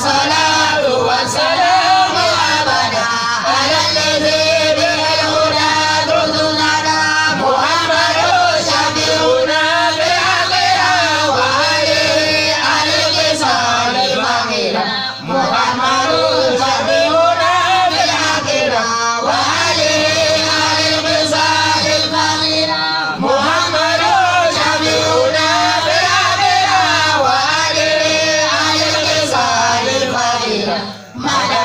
والصلاة والسلام Mother.